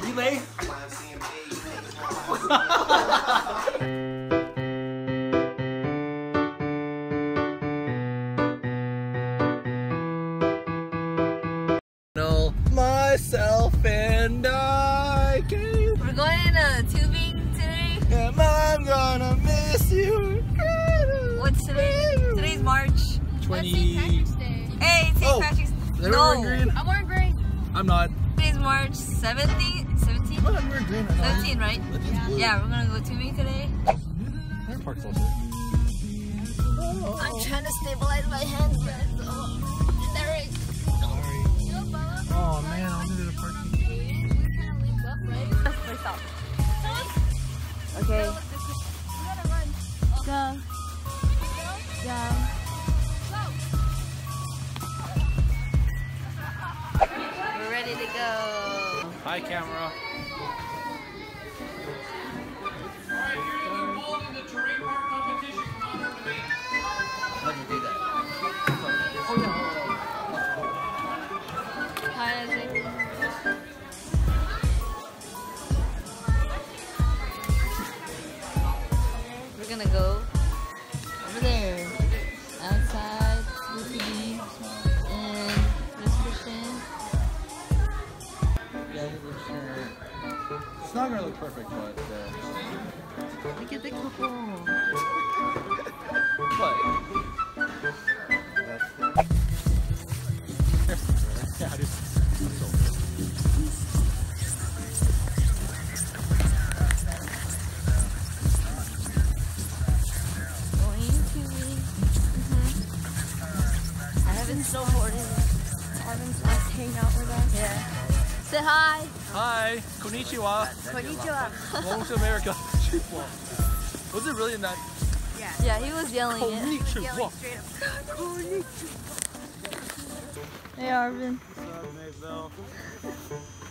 Relay? myself and I came. We're going in a tubing today. And I'm gonna miss you. What's today? Today's March 20. Hey, St. Oh, Patrick's. Is No. Wearing green? I'm wearing green. I'm not. Today's March 17th. 17th? Well, I'm wearing green. I know. 17, right? Blue. Yeah, we're gonna go tubing today. There's parks also. I'm trying to stabilize my hands, but it's not gonna look perfect, but uh, Look at the couple. but that's yeah, dude. Going tubing. I haven't snowboarded. Arvin's last hangout with us. Yeah. Say hi. Hi, konnichiwa. Konnichiwa. Welcome to America. Was it really in that? Yeah, Yeah, he was yelling it. Konnichiwa. Hey, Arvin. Jasper.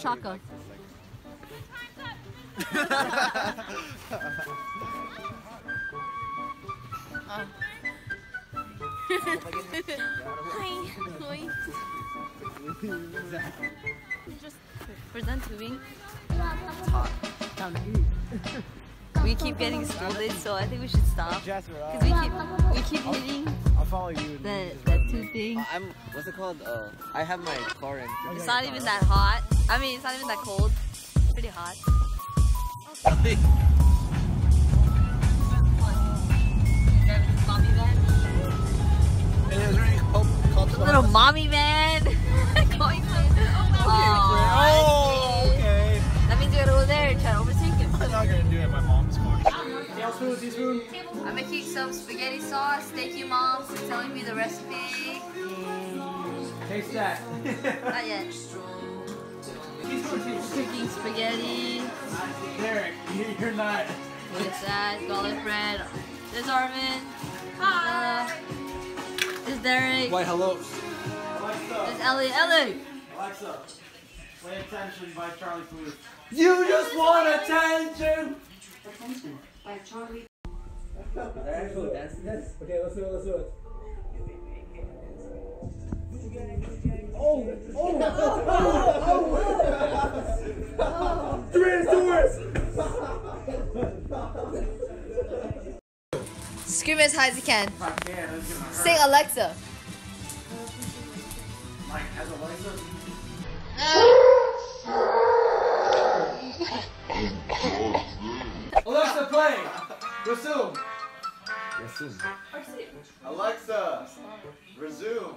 The. Jasper Shaka. We're done tubing. We keep getting scolded, so I think we should stop. Jasper, uh, Cause we keep we keep hitting I'll follow you. the that tube thing. Uh, I'm. What's it called? Uh, I have my car in. It's not even that hot. I mean, it's not even that cold. It's pretty hot. Mommy van. And is there any pub, clubs Little mommy van. Going oh, Oh, okay. That means you gotta go there and try to overtake him. I'm not gonna do it my mom's car. Teaspoon, teaspoon. I'm making some spaghetti sauce. Thank you, mom, for telling me the recipe. Taste that. Not yet. He's going Cooking spaghetti. Derek, you- you're not. Look at that. Garlic bread. There's Arvin. Hi. There's Derek. Why, hello. There's Ellie. Ellie. Alexa, play attention by Charlie Puth. You just want attention! Actually, that's this. Okay, let's do it, let's do it. Scream as high as you can. Fuck yeah, that's gonna hurt. Sing Alexa. Like, as Alexa, Alexa, play! Resume! Alexa, resume.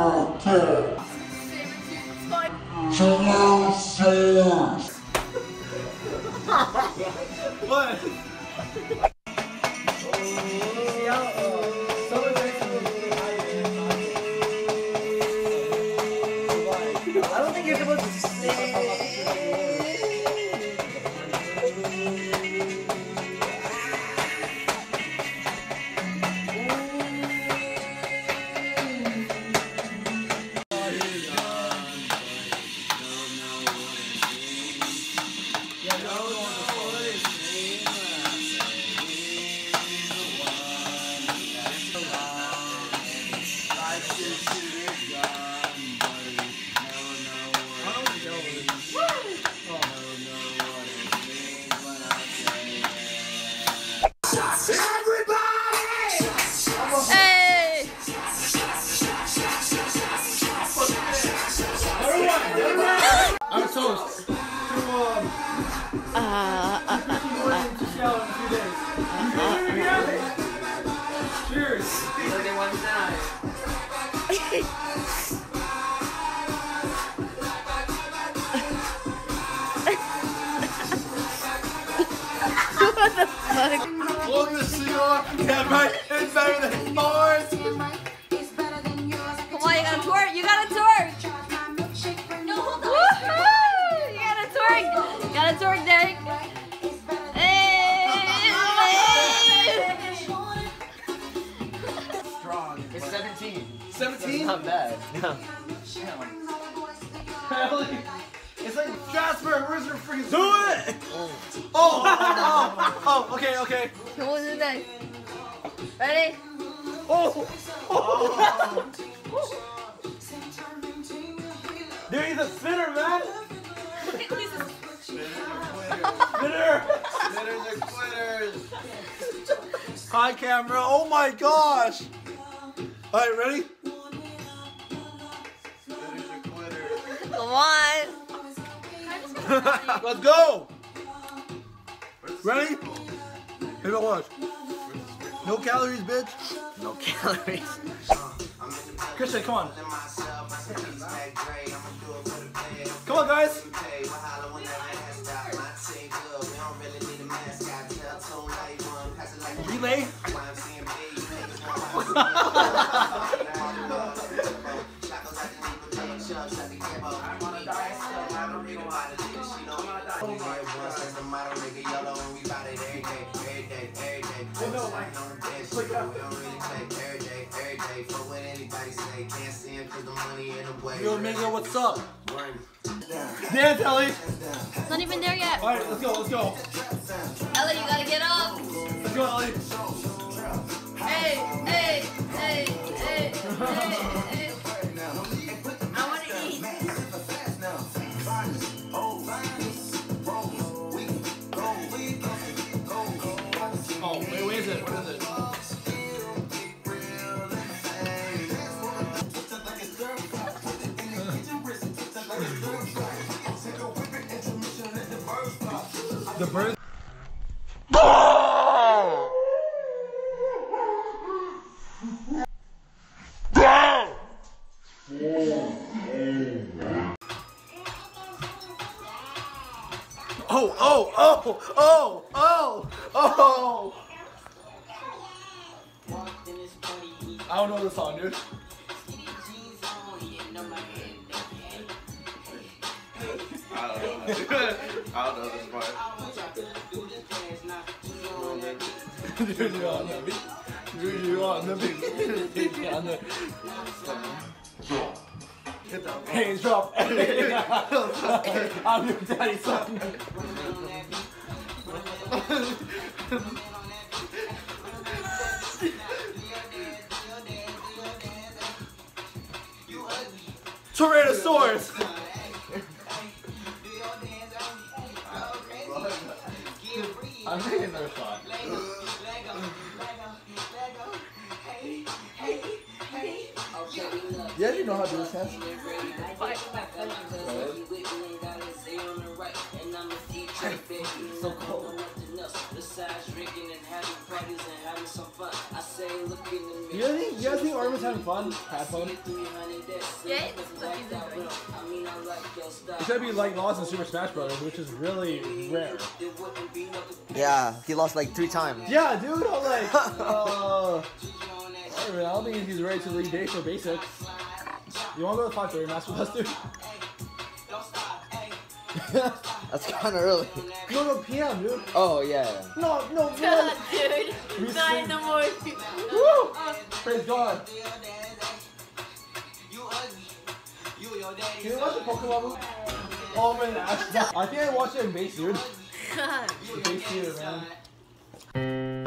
Welcome to New York. Yeah, right. It's better than yours. Come on, you gotta twerk. You gotta twerk. No, hold on. Woohoo! You gotta twerk. You gotta twerk, Derek. Hey. Strong. It's 17. 17? Not bad. No. It's like Jasper, where's your freaking Do it! Oh, oh, oh, oh, oh okay, okay. Come on, do that. Ready? Oh, oh. Dude, he's a spinner, man. Spinner. Spinners are quitters. Hi, camera. Oh my gosh. All right, ready? Spinners are quitters. Come on. Let's go. Ready? Here we watch. No calories, bitch. No calories. Christian, come on. Come on, guys. Relay. Yo, nigga, what's up? Dance, Ellie. It's not even there yet. All right, let's go, let's go. Ellie, you gotta get up. Let's go, Ellie. Hey, hey, hey, hey, hey, hey. Oh, oh, oh, oh, oh. I don't know the song, dude. I don't know. I don't know this part. Dude, you on the beat. Dude, you on the beat. Dude, you on the Hands drop. I'm your daddy son. Tyrannosaurus. I'm taking another shot. Yeah, you know how to do this, Hans. So cold. You guys think, you guys think Armin's having fun? Have fun? Yeah, this is what he's enjoying. It's gonna be like lost in Super Smash Bros., which is really rare. Yeah, he lost like three times. Yeah, dude, I'm like, uh, Armin, I don't think he's ready to lead day for basics. You wanna go to the 530 match with us, dude? That's kind of early. no, no, PM, dude. Oh yeah. No, no, God, no. dude. Not in the morning. Woo! Praise God. Can you watch the Pokemon movie? Oh man, I, I think I watched it in base, dude. God. Base theater, man.